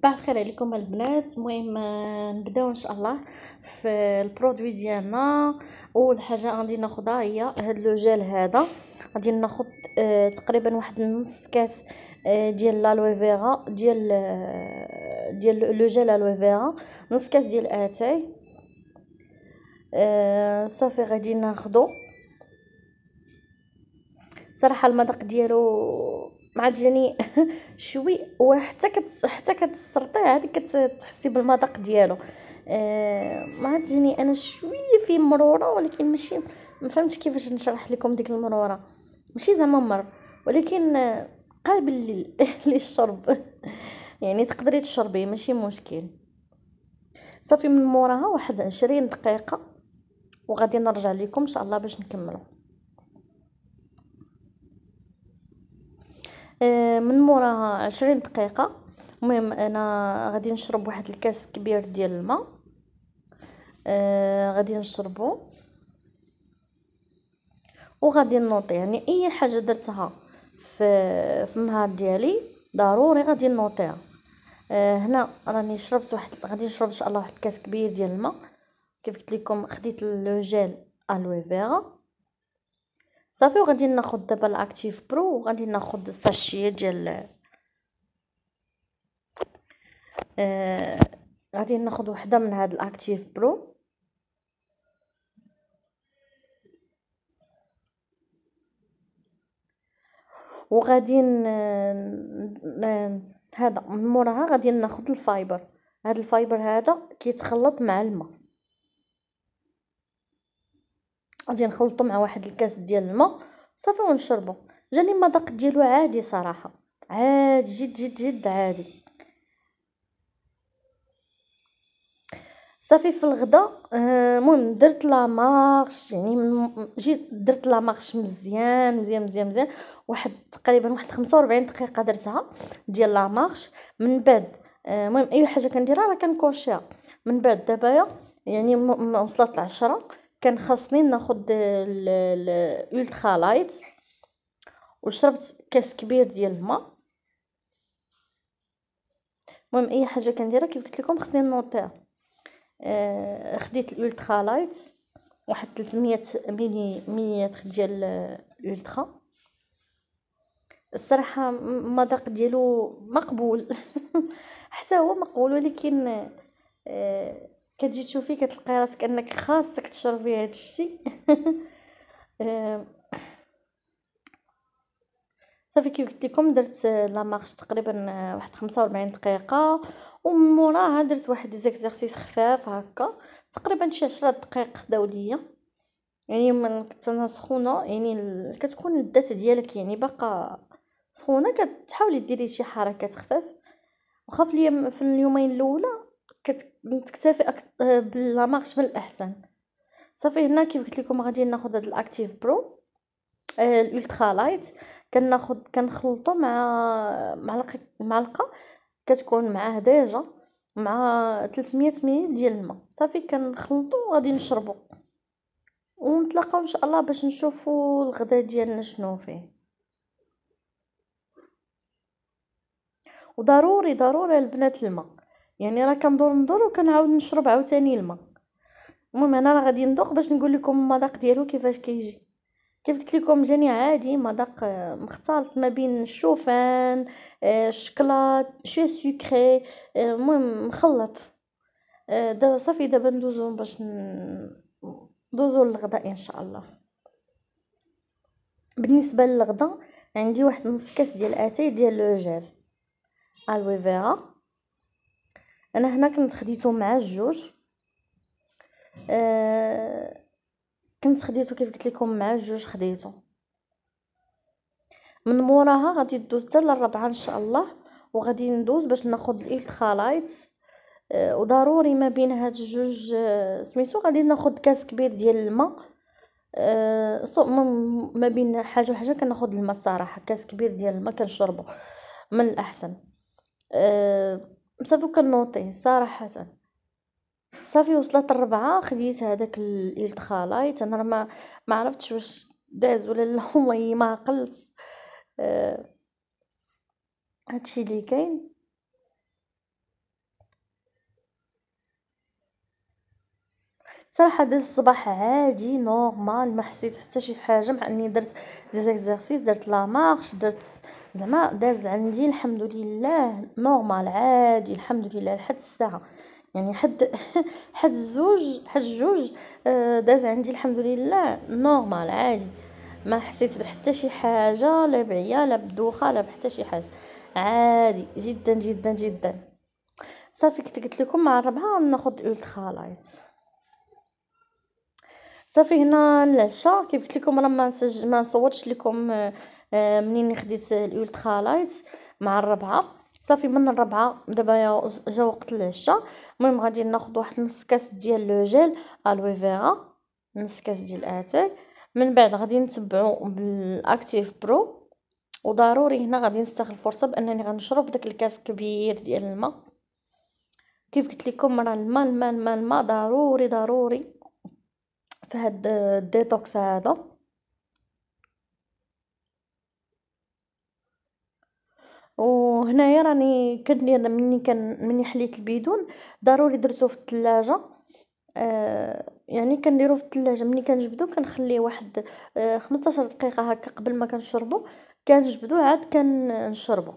صباح الخير عليكم البنات. المهم نبداو إن شاء الله في البرودوي ديالنا. أول حاجة غادي ناخذها هي هاد le gel هذا. غادي ناخذ آه تقريبا واحد نص كاس آه ديال l'aloe vera ديال آه ديال le gel aloe vera. نص كاس ديال أتاي. آه صافي غادي ناخذو صراحة المذاق ديالو مع جاني شوي وحتى كت حتى كتسرطيه عاد كتحسي بالمذاق ديالو. آه جاني أنا شوية فيه مرورة ولكن ماشي ما فهمتش كيفاش نشرح لكم ديك المرورة. ماشي زعما مر ولكن قابل للشرب يعني تقدري تشربيه ماشي مشكل. صافي من موراها واحد عشرين دقيقة وغادي نرجع لكم إن شاء الله باش نكملو. من موراها عشرين دقيقة. المهم أنا غادي نشرب واحد الكاس كبير ديال الماء. آه غادي نشربو. وغادي نوطي يعني أي حاجة درتها في في النهار ديالي ضروري غادي نوطيها. آه هنا راني شربت واحد غادي نشرب إن شاء الله واحد الكاس كبير ديال الماء. كيف قلت لكم خديت لو جيل الوي فيرا صافي وغادي ناخذ دابا ال Active Pro وغادي ناخذ ال sachet ديال آه غادي ناخذ وحده من هاد ال Active Pro وغادي هذا من موراها غادي ناخذ ال fiber هاد ال fiber هذا كيتخلط مع الماء. غادي نخلطو مع واحد الكاس ديال الماء صافي ونشربو. جاني المذاق ديالو عادي صراحة. عادي جد جد جد عادي. صافي في الغدا آه، المهم درت la marche يعني جيت درت la marche مزيان مزيان مزيان مزيان. واحد تقريبا واحد 45 دقيقة درتها ديال la marche. من بعد آه، المهم أي حاجة كنديرها راه كنكوشيها. من بعد دابا يعني وصلت العشرة. كان خاصني ناخد ال Ultra Lite وشربت كاس كبير ديال الماء. المهم أي حاجة كنديرها كيف قلت لكم خصني نوطيها. آه خديت ال Ultra Lite واحد 300 ملي مليلتر ديال ال Ultra. الصراحة المذاق ديالو مقبول. حتى هو مقبول ولكن آه كتجي تشوفي كتلقاي راسك انك خاصك تشربي هذا الشيء صافي كيف قلت لكم درت لا مارش تقريبا واحد 45 دقيقة ومن موراها درت واحد زيكزارسيس خفاف هكا تقريبا شي 10 دقائق خداو ليا يعني من كنت أنا سخونة يعني كتكون الذات ديالك يعني باقا سخونة كتحاولي ديري شي حركات خفاف. وخاف ليا في اليومين الأولى كتكتفي ب la marche من الاحسن صافي هنا كيف قلت لكم غادي ناخذ هذا ال Active Pro آه، ال Ultra Lite كناخذ كنخلطو مع معلقة معلقة كتكون معاه déjà مع 300 مل ديال الماء. صافي كنخلطو وغادي نشربو. ونتلاقاو إن شاء الله باش نشوفو الغدا ديالنا شنو فيه. وضروري ضروري البنات الماء. يعني راه كندور ندور وكنعاود نشرب عاوتاني الماء. المهم أنا راه غادي ندوق باش نقول لكم المذاق ديالو كيفاش كيجي. كيف قلت لكم جاني عادي مذاق مختلط ما بين الشوفان الشكلاط آه، شوية سكري آه، المهم مخلط. آه، دابا صافي دابا ندوزو باش ندوزو للغداء إن شاء الله. بالنسبة للغدا عندي واحد نص كاس ديال أتاي ديال le gel aloe vera. أنا هنا كنت خديته مع الجوج. آه كنت خديته كيف قلت لكم مع الجوج خديته. من موراها غادي ندوز حتى للربعة إن شاء الله وغادي ندوز باش ناخذ ال Ultra Lite آه وضروري ما بين هاد الجوج آه سميتو غادي ناخذ كاس كبير ديال الماء. آه ما بين حاجة وحاجة كناخذ الماء الصراحة كاس كبير ديال الماء كنشربو من الأحسن. آه صافي كنوطي صراحة. صافي وصلت الربعة خديت هذاك الالتخالايت أنا ما ما عرفتش واش داز ولا لا. والله ما عقلت. آه هادشي اللي كاين. صراحة داز الصباح عادي normal ما حسيت حتى شي حاجة مع إني درت des exercices درت la marche درت زعما داز عندي الحمد لله normal عادي الحمد لله لحد الساعة. يعني حد حد الزوج حد الجوج آه، داز عندي الحمد لله normal عادي. ما حسيت بحتى شي حاجة لا بعيا لا بدوخة لا بحتى شي حاجة. عادي جدا جدا جدا. صافي كنت قلت لكم مع الربعة ناخذ Ultra Lite. صافي هنا العشاء كيف قلت لكم راه ما نسج ما نصورتش لكم آه، منين خديت ال Ultra Lite مع الربعة. صافي من الربعة دابا جا وقت العشاء. المهم غادي ناخذ واحد نص كاس ديال le gel aloe vera نص كاس ديال أتاي. من بعد غادي نتبعو بال Active Pro. وضروري هنا غادي نستغل الفرصه بأنني غنشرب داك الكاس كبير ديال الماء. كيف قلت لكم راه الماء الماء الماء الماء ضروري ضروري في هاد ال détox هذا. وهنايا راني كندير مني كان مني حليت البيدون ضروري درتو في الثلاجه آه يعني كنديرو في الثلاجه ملي كنجبدو كنخليه واحد آه 15 دقيقة هكا قبل ما كنشربو. كنجبدو عاد كنشربو.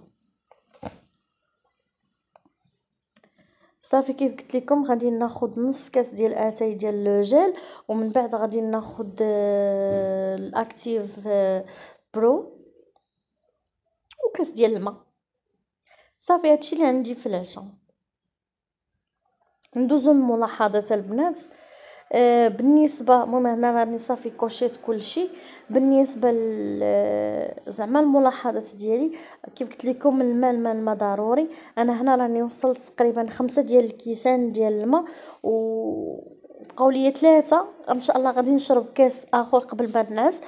صافي كيف قلت لكم غادي ناخذ نص كاس ديال آتاي ديال le gel ومن بعد غادي ناخذ آه ال Active آه Pro وكاس ديال الماء. صافي هادشي اللي عندي في العشاء ندوزو للملاحظات البنات. آه بالنسبة المهم هنا راني صافي كوشيت كلشي. بالنسبة زعما الملاحظات ديالي كيف قلت لكم الماء الماء الماء ضروري. أنا هنا راني وصلت تقريبا خمسة ديال الكيسان ديال الماء و بقاو ليا ثلاثة إن شاء الله غادي نشرب كاس آخر قبل ما نعس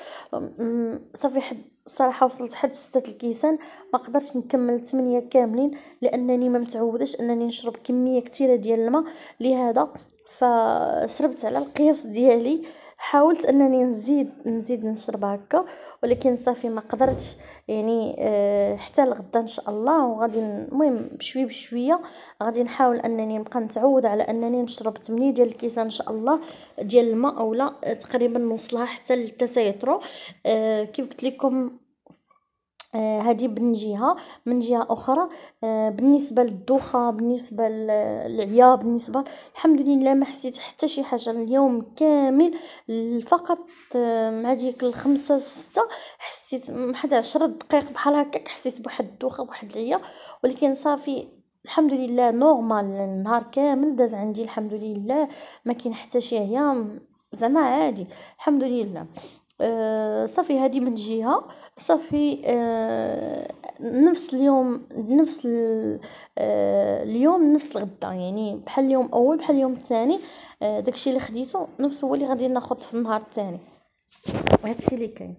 صافي حد الصراحه وصلت حد ستة الكيسان ما قدرتش نكمل ثمانية كاملين لأنني ما متعودش أنني نشرب كمية كثيره ديال الماء لهذا فشربت على القياس ديالي. حاولت أنني نزيد نزيد نشرب هكا ولكن صافي ما قدرتش. يعني أه حتى لغدا إن شاء الله وغادي المهم بشوي بشوية غادي نحاول أنني نبقى نتعود على أنني نشرب 8 ديال الكيسان إن شاء الله ديال الماء أولا تقريبا نوصلها حتى ل 3 يطرو أه كيف قلت لكم هذه من جهة من جهة أخرى. آه بالنسبة للدوخة بالنسبة للعيا بالنسبة الحمد لله ما حسيت حتى شي حاجة. اليوم كامل فقط آه مع ديك الخمسة ستة حسيت واحد عشرة دقائق بحال هكاك حسيت بواحد الدوخة بواحد العيا ولكن صافي الحمد لله نورمال النهار كامل داز عندي الحمد لله. ما كاين حتى شي عيا زعما عادي الحمد لله. آه صافي هذه من جهة. صافي آه نفس اليوم نفس آه اليوم نفس الغدا يعني بحال اليوم أول بحال اليوم الثاني آه داكشي اللي خديته نفس هو اللي غادي ناخذ في النهار الثاني. وهادشي اللي كاين.